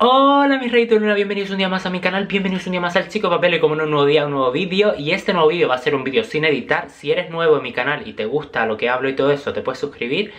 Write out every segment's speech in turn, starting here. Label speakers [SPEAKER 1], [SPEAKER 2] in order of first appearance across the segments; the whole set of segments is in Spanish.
[SPEAKER 1] Hola mis reitos luna, bienvenidos un día más a mi canal, bienvenidos un día más al Chico Papel y como un nuevo día, un nuevo vídeo y este nuevo vídeo va a ser un vídeo sin editar, si eres nuevo en mi canal y te gusta lo que hablo y todo eso te puedes suscribir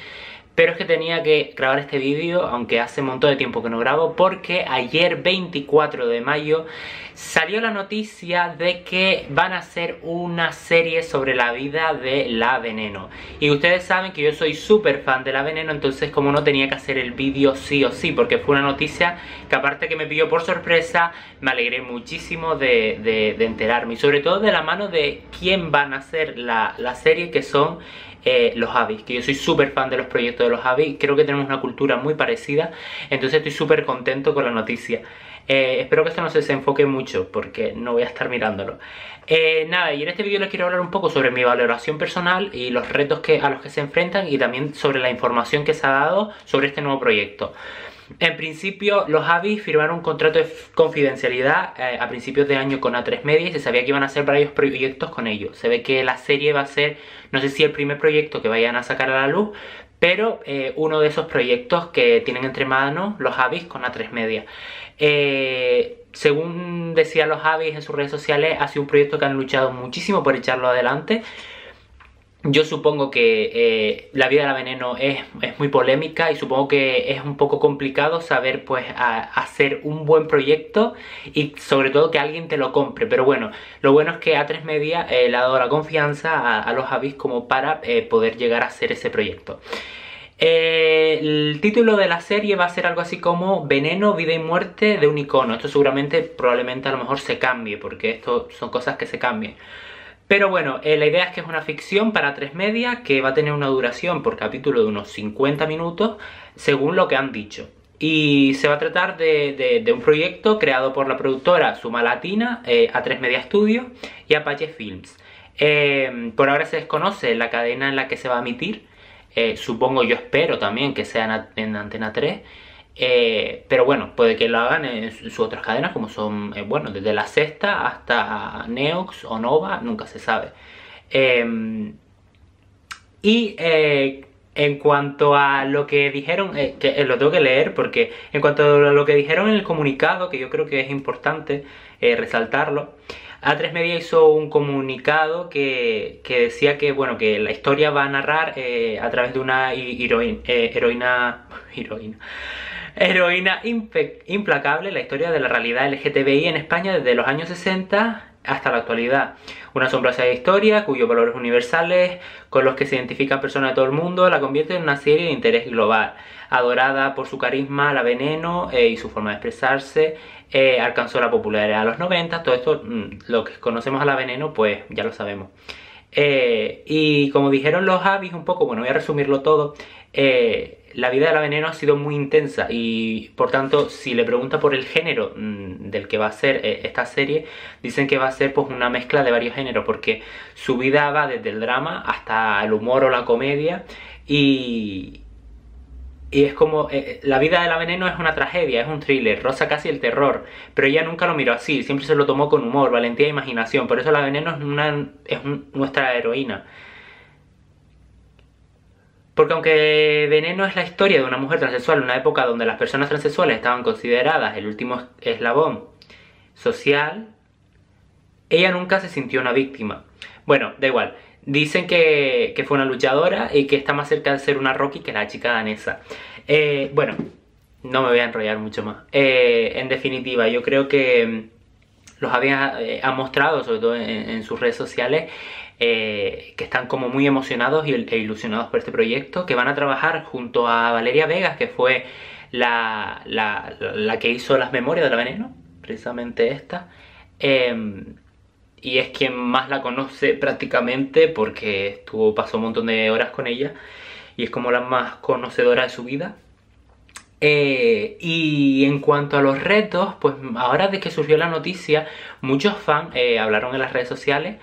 [SPEAKER 1] pero es que tenía que grabar este vídeo, aunque hace un montón de tiempo que no grabo, porque ayer 24 de mayo salió la noticia de que van a hacer una serie sobre la vida de la Veneno. Y ustedes saben que yo soy súper fan de la Veneno, entonces como no tenía que hacer el vídeo sí o sí, porque fue una noticia que aparte que me pilló por sorpresa, me alegré muchísimo de, enterarme. Y sobre todo de la mano de quién van a hacer la, la serie, que son eh, los Avis, que yo soy súper fan de los proyectos de los Avis, creo que tenemos una cultura muy parecida, entonces estoy súper contento con la noticia. Eh, espero que esto no se desenfoque mucho porque no voy a estar mirándolo. Eh, nada, y en este vídeo les quiero hablar un poco sobre mi valoración personal y los retos que, a los que se enfrentan y también sobre la información que se ha dado sobre este nuevo proyecto. En principio, los Avis firmaron un contrato de confidencialidad eh, a principios de año con A3 Media y se sabía que iban a hacer varios proyectos con ellos. Se ve que la serie va a ser, no sé si el primer proyecto que vayan a sacar a la luz, pero eh, uno de esos proyectos que tienen entre manos los Avis con A3 Media. Eh, según decían los Avis en sus redes sociales, ha sido un proyecto que han luchado muchísimo por echarlo adelante. Yo supongo que eh, la vida de la veneno es, muy polémica y supongo que es un poco complicado saber pues hacer un buen proyecto y sobre todo que alguien te lo compre. Pero bueno, lo bueno es que A3 Media eh, le ha dado la confianza a, los Avis como para eh, poder llegar a hacer ese proyecto. el título de la serie va a ser algo así como Veneno, vida y muerte de un icono. Esto seguramente, probablemente a lo mejor se cambie porque esto son cosas que se cambian. Pero bueno, eh, la idea es que es una ficción para tres media que va a tener una duración por capítulo de unos 50 minutos, según lo que han dicho. Y se va a tratar de, un proyecto creado por la productora Suma Latina, eh, A3 Media Studios y Apache Films. Eh, por ahora se desconoce la cadena en la que se va a emitir. supongo, yo espero también que sea en Antena 3. Eh, pero bueno, puede que lo hagan en sus otras cadenas, como son, eh, bueno, desde la sexta hasta Neox o Nova, nunca se sabe. Em, y eh, en cuanto a lo que dijeron, que lo tengo que leer porque en cuanto a lo que dijeron en el comunicado, que yo creo que es importante resaltarlo, A3 Media hizo un comunicado que, que, decía que, bueno, que la historia va a narrar a través de una heroína, heroína, heroína Heroína implacable, la historia de la realidad LGTBI en España desde los años 60 hasta la actualidad. Una asombrosa historia cuyos valores universales con los que se identifican personas de todo el mundo la convierte en una serie de interés global. Adorada por su carisma, la veneno eh, y su forma de expresarse, eh, alcanzó la popularidad a los 90. Todo esto, mm, lo que conocemos a la veneno, pues ya lo sabemos. Eh, y como dijeron los avis un poco, bueno, voy a resumirlo todo la vida de la veneno ha sido muy intensa y por tanto si le pregunta por el género mm, del que va a ser eh, esta serie, dicen que va a ser pues una mezcla de varios géneros porque su vida va desde el drama hasta el humor o la comedia y, y es como, eh, la vida de la veneno es una tragedia, es un thriller, rosa casi el terror, pero ella nunca lo miró así, siempre se lo tomó con humor, valentía e imaginación, por eso la veneno es, una, es nuestra heroína. Porque aunque Veneno es la historia de una mujer transexual una época donde las personas transexuales estaban consideradas el último eslabón social, ella nunca se sintió una víctima. Bueno, da igual. Dicen que, fue una luchadora y que está más cerca de ser una Rocky que la chica danesa. Eh, bueno, no me voy a enrollar mucho más. Eh, en definitiva, yo creo que los había eh, mostrado, sobre todo en sus redes sociales, eh, que están como muy emocionados e ilusionados por este proyecto, que van a trabajar junto a Valeria Vegas, que fue la, que hizo las memorias de la veneno, precisamente esta. Em, y es quien más la conoce prácticamente porque estuvo, pasó un montón de horas con ella y es como la más conocedora de su vida. Eh, y en cuanto a los retos, pues ahora de que surgió la noticia, muchos fans eh, hablaron en las redes sociales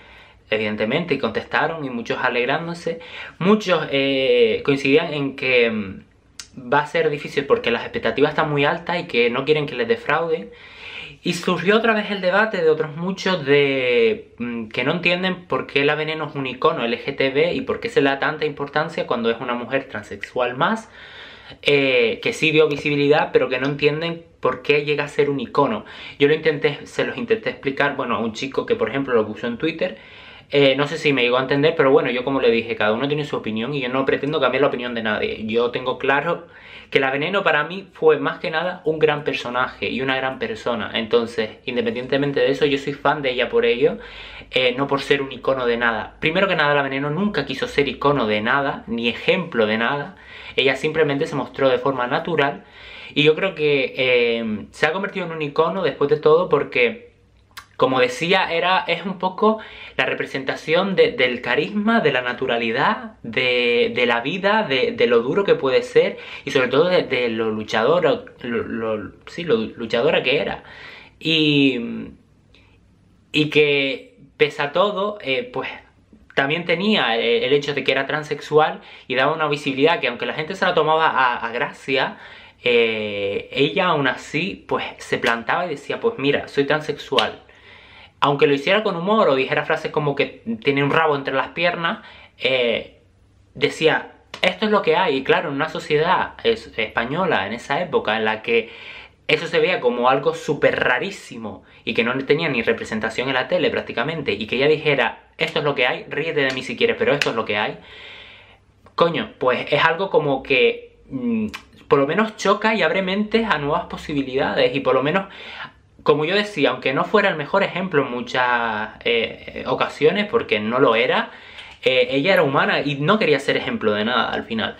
[SPEAKER 1] evidentemente, y contestaron, y muchos alegrándose. Muchos eh, coincidían en que mm, va a ser difícil porque las expectativas están muy altas y que no quieren que les defrauden. Y surgió otra vez el debate de otros muchos de mm, que no entienden por qué la veneno es un icono LGTB y por qué se le da tanta importancia cuando es una mujer transexual más eh, que sí dio visibilidad, pero que no entienden por qué llega a ser un icono. Yo lo intenté, se los intenté explicar, bueno, a un chico que por ejemplo lo puso en Twitter, eh, no sé si me llegó a entender, pero bueno, yo como le dije, cada uno tiene su opinión y yo no pretendo cambiar la opinión de nadie. Yo tengo claro que la Veneno para mí fue más que nada un gran personaje y una gran persona. Entonces, independientemente de eso, yo soy fan de ella por ello, eh, no por ser un icono de nada. Primero que nada, la Veneno nunca quiso ser icono de nada, ni ejemplo de nada. Ella simplemente se mostró de forma natural y yo creo que eh, se ha convertido en un icono después de todo porque como decía, era, es un poco la representación del carisma, de la naturalidad, de, la vida, de, lo duro que puede ser y sobre todo de, lo luchadora, sí, luchadora que era. Y, y que, pese a todo, eh, pues también tenía el hecho de que era transexual y daba una visibilidad que aunque la gente se la tomaba a, gracia, eh, ella aún así pues se plantaba y decía pues mira, soy transexual aunque lo hiciera con humor o dijera frases como que tiene un rabo entre las piernas, eh, decía, esto es lo que hay. Y claro, en una sociedad española en esa época en la que eso se veía como algo súper rarísimo y que no tenía ni representación en la tele prácticamente y que ella dijera, esto es lo que hay, ríete de mí si quieres, pero esto es lo que hay. Coño, pues es algo como que mm, por lo menos choca y abre mentes a nuevas posibilidades y por lo menos como yo decía, aunque no fuera el mejor ejemplo en muchas eh, ocasiones, porque no lo era, eh, ella era humana y no quería ser ejemplo de nada al final.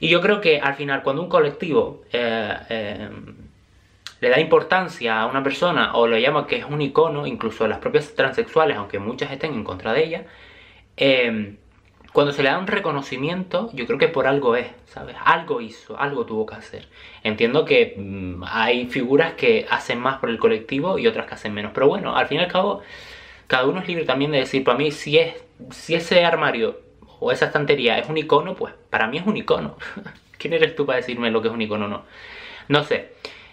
[SPEAKER 1] Y yo creo que al final cuando un colectivo eh, le da importancia a una persona o lo llama que es un icono, incluso las propias transexuales, aunque muchas estén en contra de ella, cuando se le da un reconocimiento, yo creo que por algo es, ¿sabes? Algo hizo, algo tuvo que hacer. Entiendo que mm, hay figuras que hacen más por el colectivo y otras que hacen menos. Pero bueno, al fin y al cabo, cada uno es libre también de decir, para mí, si, es, si ese armario o esa estantería es un icono, pues para mí es un icono. ¿Quién eres tú para decirme lo que es un icono o no? No sé.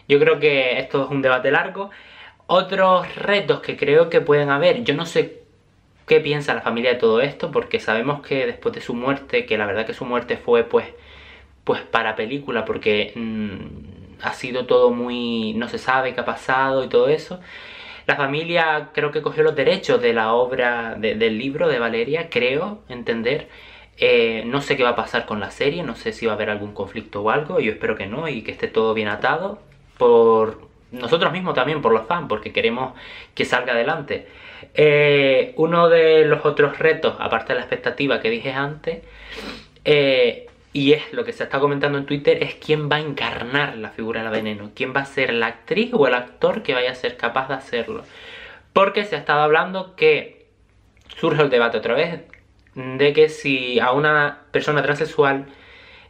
[SPEAKER 1] Yo creo que esto es un debate largo. Otros retos que creo que pueden haber, yo no sé qué piensa la familia de todo esto, porque sabemos que después de su muerte, que la verdad que su muerte fue pues, pues para película, porque mm, ha sido todo muy... no se sabe qué ha pasado y todo eso. La familia creo que cogió los derechos de la obra, del libro de Valeria, creo entender. Eh, no sé qué va a pasar con la serie, no sé si va a haber algún conflicto o algo, yo espero que no y que esté todo bien atado por nosotros mismos también, por los fans, porque queremos que salga adelante. Eh, uno de los otros retos, aparte de la expectativa que dije antes, eh, y es lo que se está comentando en Twitter, es quién va a encarnar la figura de la veneno, quién va a ser la actriz o el actor que vaya a ser capaz de hacerlo. Porque se ha estado hablando que surge el debate otra vez de que si a una persona transexual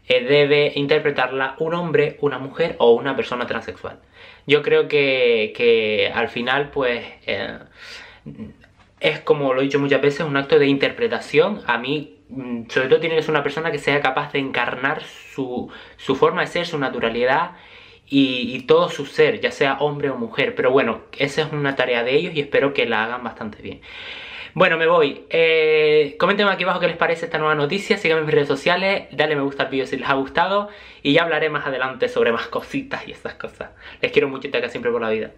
[SPEAKER 1] eh, debe interpretarla un hombre, una mujer o una persona transexual. Yo creo que, al final, pues es como lo he dicho muchas veces, un acto de interpretación. A mí, mm, sobre todo, tiene que ser una persona que sea capaz de encarnar su, forma de ser, su naturalidad y, todo su ser, ya sea hombre o mujer. Pero bueno, esa es una tarea de ellos y espero que la hagan bastante bien. Bueno, me voy. Eh, aquí abajo qué les parece esta nueva noticia. Síganme en mis redes sociales. Dale me gusta al vídeo si les ha gustado. Y ya hablaré más adelante sobre más cositas y estas cosas. Les quiero mucho y te siempre por la vida.